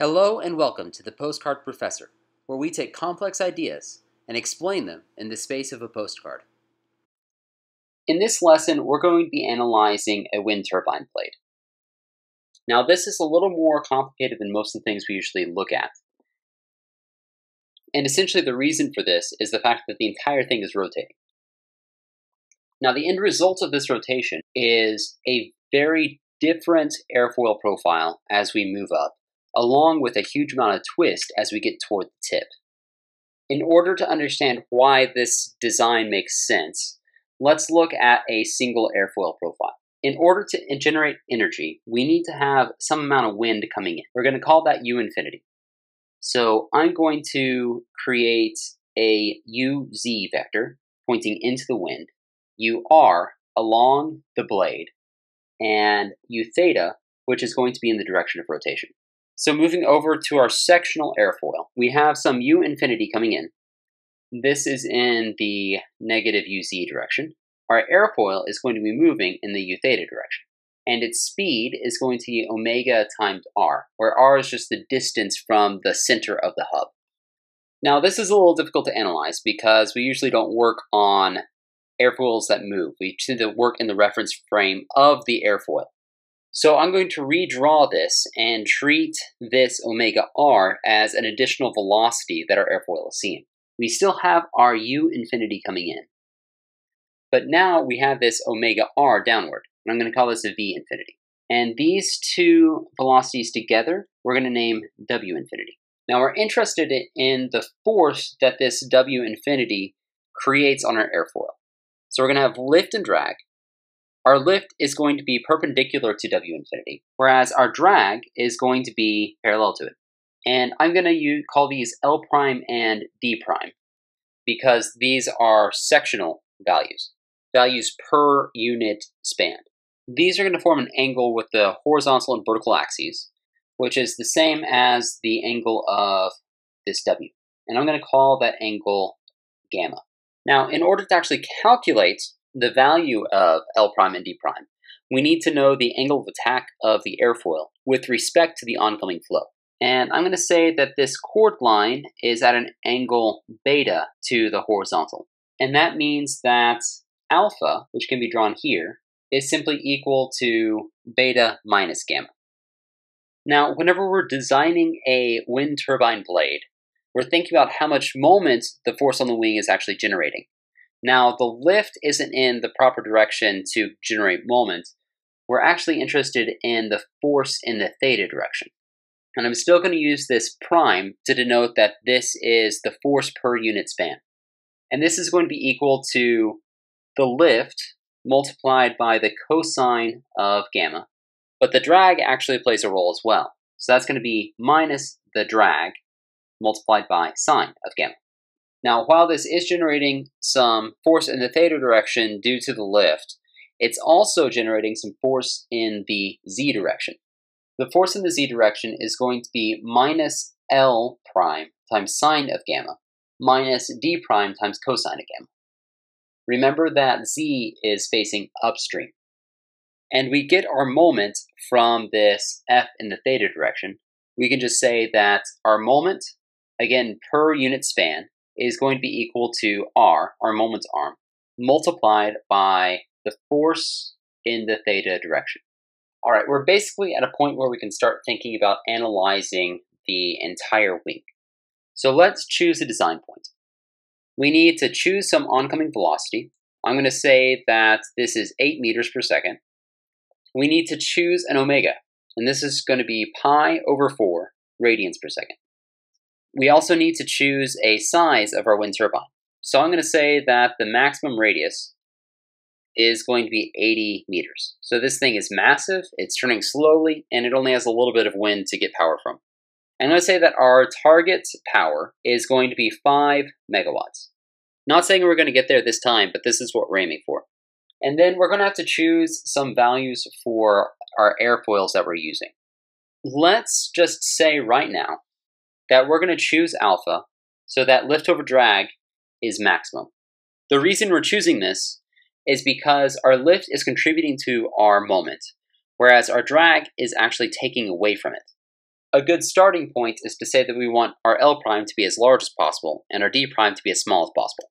Hello and welcome to the Postcard Professor, where we take complex ideas and explain them in the space of a postcard. In this lesson, we're going to be analyzing a wind turbine blade. Now, this is a little more complicated than most of the things we usually look at. And essentially, the reason for this is the fact that the entire thing is rotating. Now, the end result of this rotation is a very different airfoil profile as we move up, along with a huge amount of twist as we get toward the tip. In order to understand why this design makes sense, let's look at a single airfoil profile. In order to generate energy, we need to have some amount of wind coming in. We're going to call that U infinity. So I'm going to create a UZ vector pointing into the wind, UR along the blade, and U theta, which is going to be in the direction of rotation. So moving over to our sectional airfoil, we have some U infinity coming in. This is in the negative UZ direction. Our airfoil is going to be moving in the U theta direction. And its speed is going to be omega times r, where r is just the distance from the center of the hub. Now, this is a little difficult to analyze because we usually don't work on airfoils that move. We tend to work in the reference frame of the airfoil. So I'm going to redraw this and treat this omega r as an additional velocity that our airfoil is seeing. We still have our u infinity coming in. But now we have this omega r downward, and I'm going to call this a v infinity. And these two velocities together, we're going to name w infinity. Now we're interested in the force that this w infinity creates on our airfoil. So we're going to have lift and drag. Our lift is going to be perpendicular to W infinity, whereas our drag is going to be parallel to it. And I'm going to call these L prime and D prime because these are sectional values, values per unit span. These are going to form an angle with the horizontal and vertical axes, which is the same as the angle of this W. And I'm going to call that angle gamma. Now, in order to actually calculate the value of L prime and D prime, we need to know the angle of attack of the airfoil with respect to the oncoming flow. And I'm going to say that this chord line is at an angle beta to the horizontal. And that means that alpha, which can be drawn here, is simply equal to beta minus gamma. Now, whenever we're designing a wind turbine blade, we're thinking about how much moment the force on the wing is actually generating. Now, the lift isn't in the proper direction to generate moment. We're actually interested in the force in the theta direction. And I'm still going to use this prime to denote that this is the force per unit span. And this is going to be equal to the lift multiplied by the cosine of gamma. But the drag actually plays a role as well. So that's going to be minus the drag multiplied by sine of gamma. Now, while this is generating some force in the theta direction due to the lift, it's also generating some force in the z direction. The force in the z direction is going to be minus L prime times sine of gamma minus d prime times cosine of gamma. Remember that z is facing upstream. And we get our moment from this f in the theta direction. We can just say that our moment again, per unit span, is going to be equal to r, our moment's arm, multiplied by the force in the theta direction. All right, we're basically at a point where we can start thinking about analyzing the entire wing. So let's choose a design point. We need to choose some oncoming velocity. I'm going to say that this is 8 meters per second. We need to choose an omega, and this is going to be pi over 4 radians per second. We also need to choose a size of our wind turbine. So I'm going to say that the maximum radius is going to be 80 meters. So this thing is massive, it's turning slowly, and it only has a little bit of wind to get power from. I'm going to say that our target power is going to be 5 megawatts. Not saying we're going to get there this time, but this is what we're aiming for. And then we're going to have to choose some values for our airfoils that we're using. Let's just say right now that we're going to choose alpha so that lift over drag is maximum. The reason we're choosing this is because our lift is contributing to our moment, whereas our drag is actually taking away from it. a good starting point is to say that we want our L prime to be as large as possible and our D prime to be as small as possible.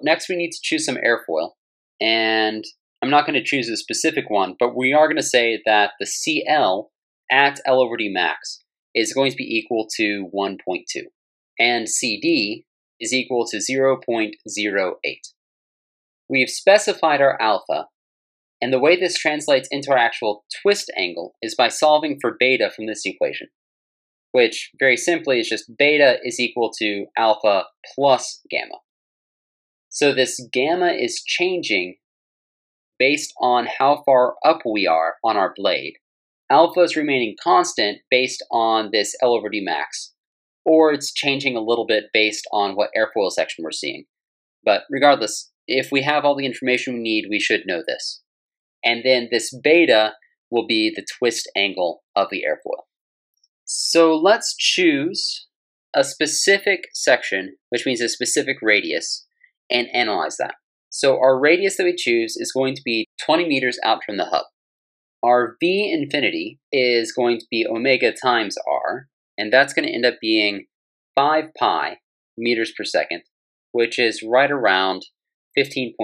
Next, we need to choose some airfoil, and I'm not going to choose a specific one, but we are going to say that the CL at L over D max is going to be equal to 1.2, and CD is equal to 0.08. We've specified our alpha, and the way this translates into our actual twist angle is by solving for beta from this equation, which very simply is just beta is equal to alpha plus gamma. So this gamma is changing based on how far up we are on our blade. Alpha is remaining constant based on this L over D max, or it's changing a little bit based on what airfoil section we're seeing. But regardless, if we have all the information we need, we should know this. And then this beta will be the twist angle of the airfoil. So let's choose a specific section, which means a specific radius, and analyze that. So our radius that we choose is going to be 20 meters out from the hub. Our V infinity is going to be omega times R, and that's going to end up being 5 pi meters per second, which is right around 15.7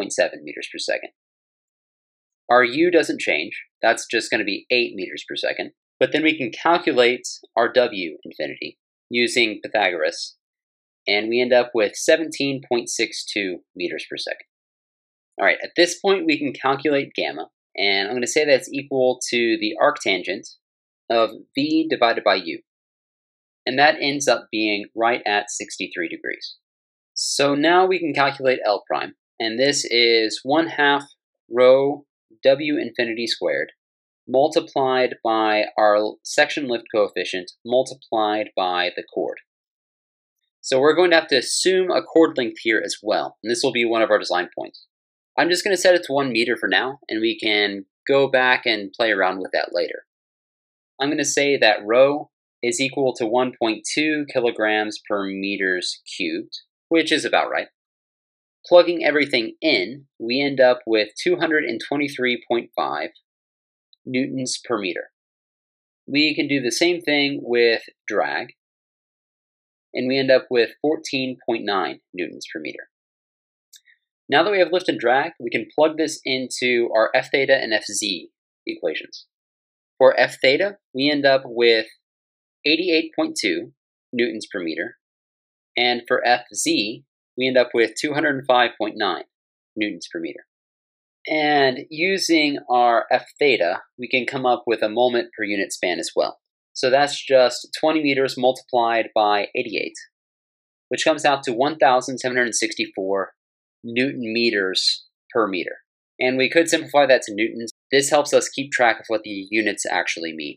meters per second. Our u doesn't change. That's just going to be 8 meters per second. But then we can calculate our w infinity using Pythagoras, and we end up with 17.62 meters per second. All right, at this point we can calculate gamma, and I'm going to say that's equal to the arctangent of v divided by u. And that ends up being right at 63 degrees. So now we can calculate L prime, and this is 1 half rho w infinity squared multiplied by our section lift coefficient multiplied by the chord. So we're going to have to assume a chord length here as well, and this will be one of our design points. I'm just going to set it to 1 meter for now, and we can go back and play around with that later. I'm going to say that rho is equal to 1.2 kilograms per meters cubed, which is about right. Plugging everything in, we end up with 223.5 newtons per meter. We can do the same thing with drag, and we end up with 14.9 newtons per meter. Now that we have lift and drag, we can plug this into our F theta and Fz equations. For F theta, we end up with 88.2 newtons per meter, and for Fz, we end up with 205.9 newtons per meter. And using our F theta, we can come up with a moment per unit span as well. So that's just 20 meters multiplied by 88, which comes out to 1,764 newton meters per meter. And we could simplify that to newtons. This helps us keep track of what the units actually mean.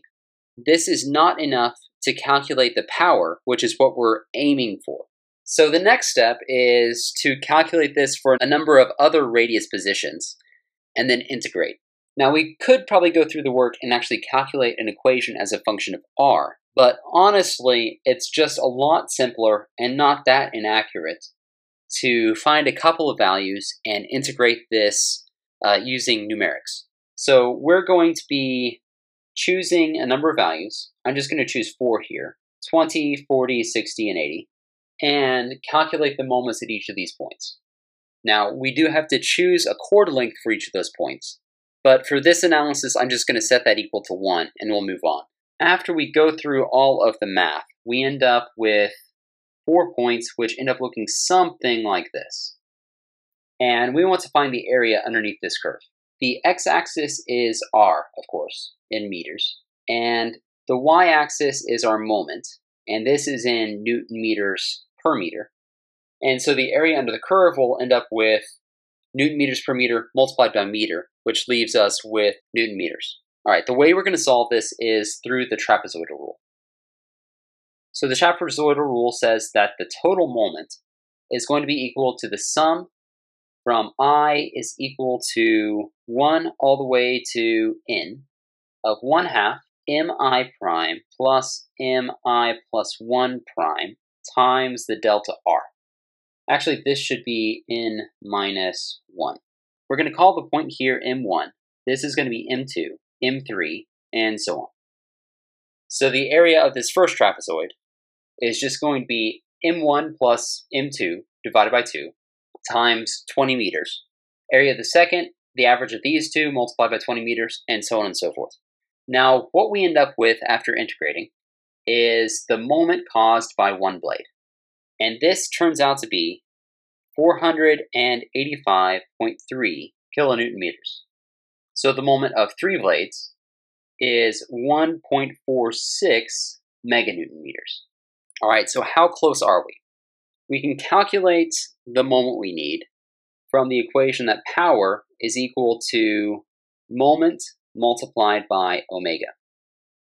This is not enough to calculate the power, which is what we're aiming for. So the next step is to calculate this for a number of other radius positions and then integrate. Now we could probably go through the work and actually calculate an equation as a function of r, but honestly, it's just a lot simpler and not that inaccurate to find a couple of values and integrate this uh, using numerics. So we're going to be choosing a number of values. I'm just going to choose four here 20, 40, 60, and 80 and calculate the moments at each of these points. Now, we do have to choose a chord length for each of those points, but for this analysis, I'm just going to set that equal to 1, and we'll move on. After we go through all of the math, we end up with four points, which end up looking something like this. And we want to find the area underneath this curve. The x-axis is r, of course, in meters, and the y-axis is our moment, and this is in newton meters per meter. And so the area under the curve will end up with newton meters per meter multiplied by meter, which leaves us with newton meters. All right, the way we're going to solve this is through the trapezoidal rule. So the trapezoidal rule says that the total moment is going to be equal to the sum from i is equal to 1 all the way to n of 1 half mi prime plus mi plus 1 prime times the delta r. Actually, this should be n minus 1. We're going to call the point here m1. This is going to be m2, m3, and so on. So the area of this first trapezoid is just going to be m1 plus m2 divided by 2 times 20 meters. Area of the second, the average of these two multiplied by 20 meters, and so on and so forth. Now, what we end up with after integrating is the moment caused by one blade. And this turns out to be 485.3 kilonewton meters. So the moment of three blades is 1.46 meganewton meters. All right, so how close are we? We can calculate the moment we need from the equation that power is equal to moment multiplied by omega.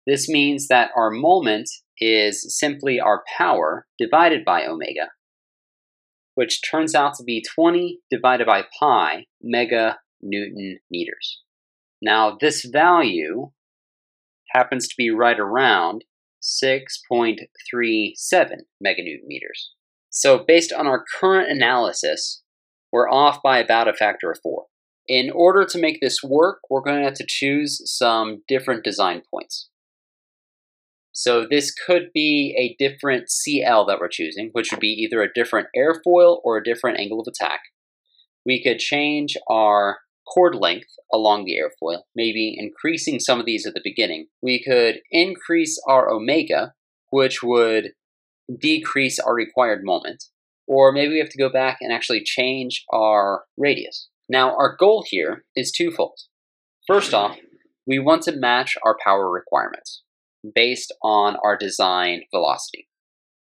This means that our moment is simply our power divided by omega, which turns out to be 20 divided by pi mega newton meters. Now, this value happens to be right around 6.37 meganewton meters. So, based on our current analysis, we're off by about a factor of 4. In order to make this work, we're going to have to choose some different design points. So this could be a different CL that we're choosing, which would be either a different airfoil or a different angle of attack. We could change our chord length along the airfoil, maybe increasing some of these at the beginning. We could increase our omega, which would decrease our required moment. Or maybe we have to go back and actually change our radius. Now, our goal here is twofold. First off, we want to match our power requirements based on our design velocity.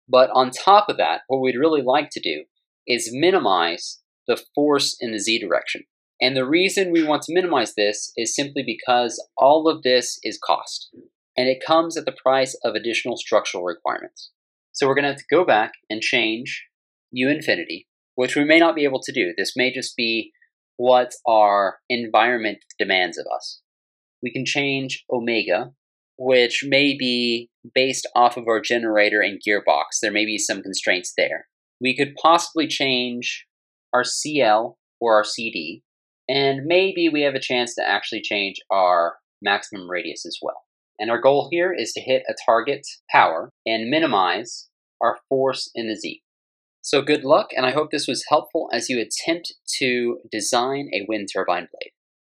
But on top of that, what we'd really like to do is minimize the force in the z direction. And the reason we want to minimize this is simply because all of this is cost, and it comes at the price of additional structural requirements. So we're going to have to go back and change u infinity, which we may not be able to do. This may just be what our environment demands of us. We can change omega, which may be based off of our generator and gearbox. There may be some constraints there. We could possibly change our CL or our CD, and maybe we have a chance to actually change our maximum radius as well. And our goal here is to hit a target power and minimize our force in the Z. So good luck, and I hope this was helpful as you attempt to design a wind turbine blade.